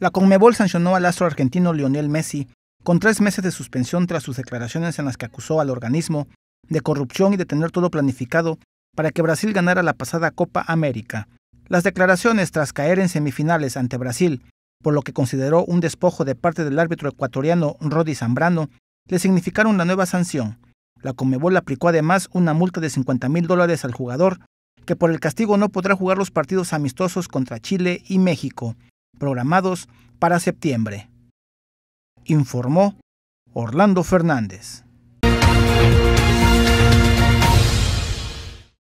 La Conmebol sancionó al astro argentino Lionel Messi con tres meses de suspensión tras sus declaraciones en las que acusó al organismo de corrupción y de tener todo planificado para que Brasil ganara la pasada Copa América. Las declaraciones tras caer en semifinales ante Brasil, por lo que consideró un despojo de parte del árbitro ecuatoriano Rodi Zambrano, le significaron la nueva sanción. La Conmebol aplicó además una multa de 50 mil dólares al jugador, que por el castigo no podrá jugar los partidos amistosos contra Chile y México, programados para septiembre. Informó Orlando Fernández.